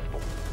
successful.